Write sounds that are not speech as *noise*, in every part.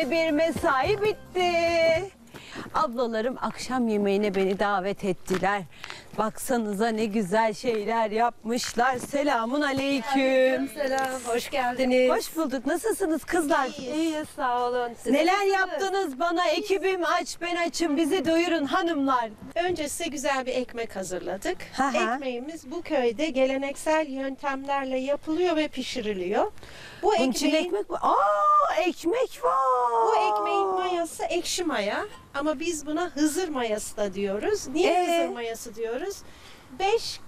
yine bir mesai bitti. Ablalarım akşam yemeğine beni davet ettiler. Baksanıza ne güzel şeyler yapmışlar. Selamun aleyküm. Selam, hoş geldiniz. Hoş bulduk. Nasılsınız kızlar? İyiyiz, sağ olun. Siz Neler nasılsınız? yaptınız bana? Ekibim aç ben açım. Bizi doyurun hanımlar. Önce size güzel bir ekmek hazırladık. Hı. Ekmeğimiz bu köyde geleneksel yöntemlerle yapılıyor ve pişiriliyor. Bu Bunun ekmeğin, ekmek var. Aa ekmek var. bu ekmeğin mayası ekşi maya ama biz buna Hızır mayası da diyoruz. Niye Ee? Hızır mayası diyoruz? 5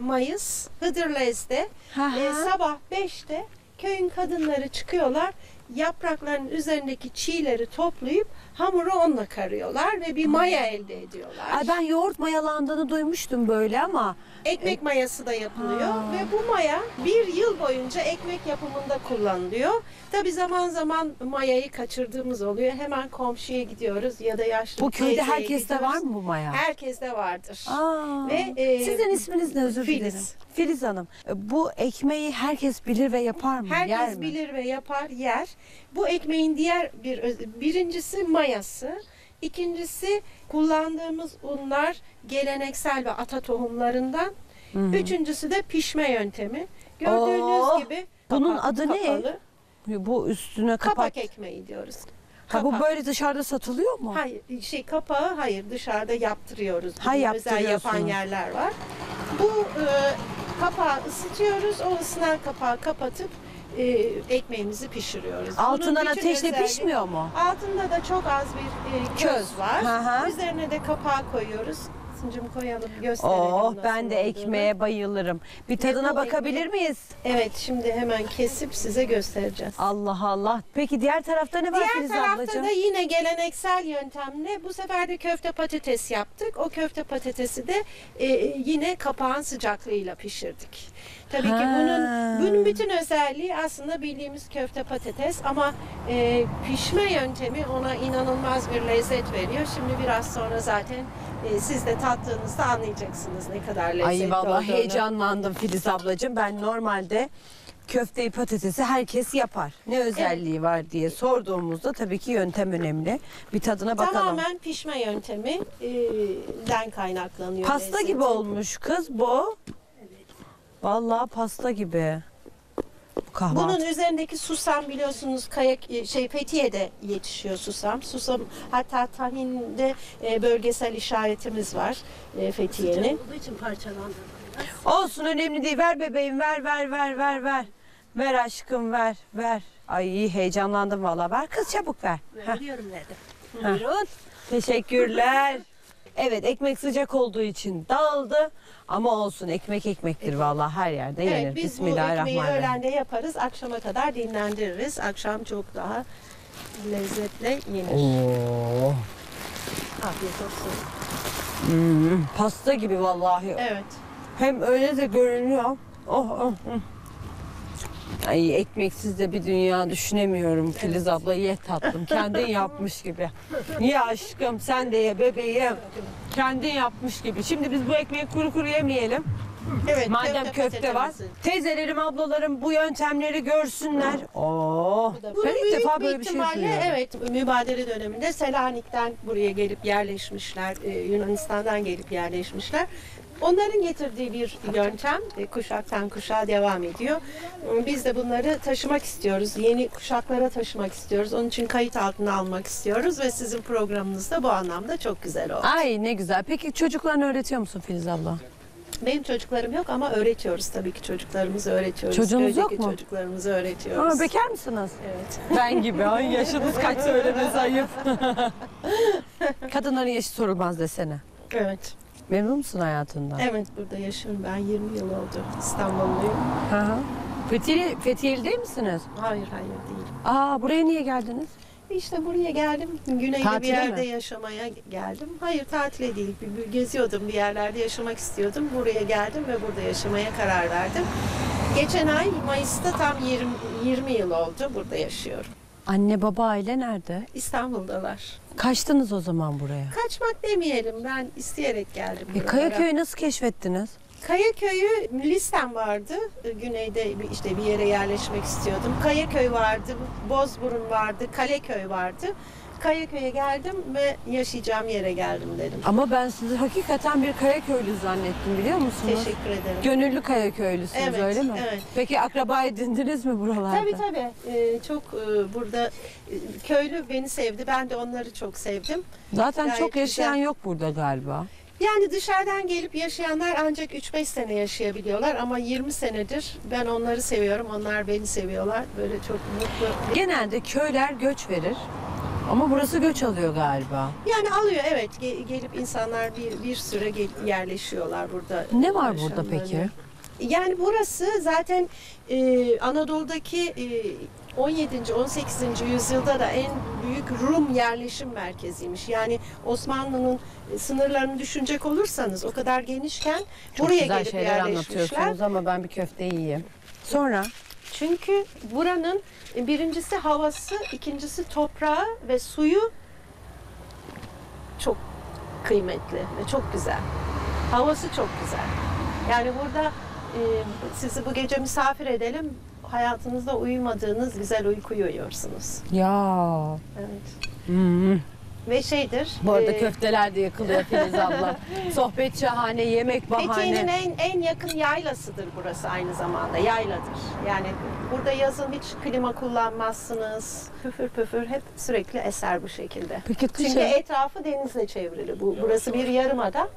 Mayıs Hıdırlez'de Hı hı. e, sabah 5'te köyün kadınları çıkıyorlar. Yaprakların üzerindeki çiğleri toplayıp hamuru onunla karıyorlar ve bir maya elde ediyorlar. Ay ben yoğurt mayalandığını duymuştum böyle ama Ekmek mayası da yapılıyor Ha. ve bu maya bir yıl boyunca ekmek yapımında kullanılıyor. Tabi zaman zaman mayayı kaçırdığımız oluyor. Hemen komşuya gidiyoruz ya da yaşlı bu köyde herkeste var mı bu maya? Herkeste vardır. Aa. Ve, e, Sizin isminiz ne özür Filiz. dilerim. Filiz Hanım. E, Bu ekmeği herkes bilir ve yapar mı? Yer Herkes mi? bilir ve yapar, yer. Bu ekmeğin diğer bir birincisi mayası. İkincisi kullandığımız unlar geleneksel ve ata tohumlarından. Hı hı. Üçüncüsü de pişme yöntemi. Gördüğünüz Oo, gibi bunun kapak- adı ne? kapalı. Bu üstüne kapak. Kapak ekmeği diyoruz. Ha, bu böyle dışarıda satılıyor mu? Hayır, şey kapağı hayır dışarıda yaptırıyoruz. Ha, özel yapan yerler var. Bu e, kapağı ısıtıyoruz. O ısınan kapağı kapatıp e, ekmeğimizi pişiriyoruz. Bunun Altından bütün ateşle özelliği- pişmiyor mu? Altında da çok az bir e, köz, Köz. var. Hı hı. Üzerine de kapağı koyuyoruz. Sıncım koyalım gösterelim. Oh nasıl ben de olduğunu. ekmeğe bayılırım. Bir tadına bu bakabilir miyiz? Evet şimdi hemen kesip size göstereceğiz. Allah Allah. Peki diğer tarafta ne var Diğer Filiz tarafta ablacığım? da yine geleneksel yöntemle bu sefer de köfte patates yaptık. O köfte patatesi de e, yine kapağın sıcaklığıyla pişirdik. Tabii ki Ha. bunun bunun bütün özelliği aslında bildiğimiz köfte patates ama e, pişme yöntemi ona inanılmaz bir lezzet veriyor. Şimdi biraz sonra zaten e, siz de tattığınızda anlayacaksınız ne kadar lezzetli Ay vallahi olduğunu. heyecanlandım Filiz ablacığım. Ben normalde köfteyi patatesi herkes yapar. Ne özelliği var diye sorduğumuzda tabii ki yöntem önemli. Bir tadına bakalım. Tamamen pişme yönteminden kaynaklanıyor. Pasta lezzeti. gibi olmuş kız bu. Vallahi pasta gibi. Bu kahvaltı. Bunun üzerindeki susam biliyorsunuz kayak şey Fethiye'de yetişiyor susam. Susam hatta tahinde e, bölgesel işaretimiz var e, Fethiye'nin. olduğu için parçalandı. Olsun önemli değil. Ver bebeğim ver ver ver ver ver. Ver aşkım ver ver. Ay iyi heyecanlandım vallahi. Ver kız çabuk ver. Heh, Veriyorum nerede? Buyurun. Teşekkürler. Evet ekmek sıcak olduğu için dağıldı. Ama olsun ekmek ekmektir vallahi her yerde yenir. Evet biz bu ekmeği öğlende yaparız. Akşama kadar dinlendiririz. Akşam çok daha lezzetle yenir. Oo. Afiyet olsun. Hmm, pasta gibi vallahi. Evet. Hem öyle de görünüyor. Oh, oh, oh. Ay ekmeksiz de bir dünya düşünemiyorum Filiz abla ye tatlım. Kendin *laughs* yapmış gibi. Ye aşkım sen de ye bebeğim. Kendin yapmış gibi. Şimdi biz bu ekmeği kuru kuru yemeyelim. Evet. Madem köfte, var. patatesi. Teyzelerim ablalarım bu yöntemleri görsünler. Oo. Bu Ben ilk defa böyle bir şey duyuyorum. Evet, mübadele döneminde Selanik'ten buraya gelip yerleşmişler, e, Yunanistan'dan gelip yerleşmişler. Onların getirdiği bir yöntem e, kuşaktan kuşağa devam ediyor. E, Biz de bunları taşımak istiyoruz, yeni kuşaklara taşımak istiyoruz. Onun için kayıt altına almak istiyoruz ve sizin programınız da bu anlamda çok güzel oldu. Ay ne güzel. Peki çocuklarına öğretiyor musun Filiz abla? Benim çocuklarım yok ama öğretiyoruz tabii ki çocuklarımızı öğretiyoruz. Çocuğunuz yok Köydeki mu? Çocuklarımızı öğretiyoruz. Ama bekar mısınız? Evet. *laughs* Ben gibi. Ay yaşınız kaç söylemesi ayıp. *laughs* Kadınların yaşı sorulmaz desene. Evet. Memnun musun hayatından? Evet burada yaşıyorum. Ben 20 yıl oldu. İstanbulluyum. Hı hı. Fethiye, Fethiyeli değil misiniz? Hayır hayır değil. Aa buraya niye geldiniz? İşte buraya geldim. Güneyde Tatile bir yerde mi? yaşamaya geldim. Hayır tatile değil. Bir, bir geziyordum bir yerlerde yaşamak istiyordum. Buraya geldim ve burada yaşamaya karar verdim. Geçen ay Mayıs'ta tam 20, 20 yıl oldu. Burada yaşıyorum. Anne baba aile nerede? İstanbul'dalar. Kaçtınız o zaman buraya? Kaçmak demeyelim. Ben isteyerek geldim E, buralara. Kayaköy'ü nasıl keşfettiniz? Kayaköy'ü listem vardı. Güneyde bir- işte bir yere yerleşmek istiyordum. Kayaköy vardı, Bozburun vardı, Kaleköy vardı. Kayaköy'e geldim ve yaşayacağım yere geldim dedim. Ama ben sizi hakikaten bir Kayaköylü zannettim biliyor musunuz? Teşekkür ederim. Gönüllü Kayaköylüsünüz Evet, öyle mi? evet. Peki akraba edindiniz mi buralarda? Tabii tabii. Ee, çok e, burada e, köylü beni sevdi. Ben de onları çok sevdim. Zaten Gayet çok yaşayan güzel. yok burada galiba. Yani dışarıdan gelip yaşayanlar ancak 3-5 sene yaşayabiliyorlar ama 20 senedir ben onları seviyorum, onlar beni seviyorlar. Böyle çok mutlu. Genelde köyler göç verir. Ama burası göç alıyor galiba. Yani alıyor evet Ge- gelip insanlar bir, bir süre gel- yerleşiyorlar burada. Ne var burada peki? Yani burası zaten e, Anadolu'daki e, 17. 18. yüzyılda da en büyük Rum yerleşim merkeziymiş. Yani Osmanlı'nın e, sınırlarını düşünecek olursanız o kadar genişken Çok buraya güzel gelip şeyler yerleşmişler. anlatıyorsunuz ama ben bir köfte yiyeyim. Sonra Çünkü buranın e, birincisi havası, ikincisi toprağı ve suyu çok kıymetli ve çok güzel. Havası çok güzel. Yani burada sizi bu gece misafir edelim. Hayatınızda uyumadığınız güzel uyku uyuyorsunuz. ya Evet. hmm. Ve şeydir. bu arada e, köfteler de yakılıyor Filiz abla. *laughs* Sohbet şahane, yemek bahane. Fethiye'nin en, en yakın yaylasıdır burası aynı zamanda. Yayladır. Yani burada yazın hiç klima kullanmazsınız. Püfür püfür hep sürekli eser bu şekilde. Peki Çünkü etrafı denizle çevrili. Bu, burası bir yarımada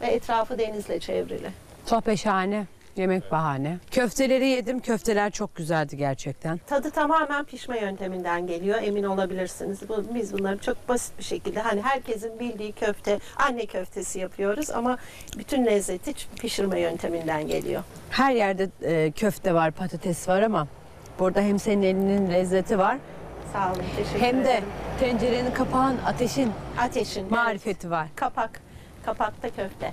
ve etrafı denizle çevrili. sohbet şahane, yemek bahane. Köfteleri yedim. Köfteler çok güzeldi gerçekten. Tadı tamamen pişme yönteminden geliyor. Emin olabilirsiniz. Bu, biz bunları çok basit bir şekilde hani herkesin bildiği köfte, anne köftesi yapıyoruz ama bütün lezzeti pişirme yönteminden geliyor. Her yerde e, köfte var, patates var ama burada hem senin elinin lezzeti var Sağ olun. Teşekkür hem de ederim. tencerenin kapağın, ateşin Ateşin. marifeti var. Kapak. Kapakta köfte.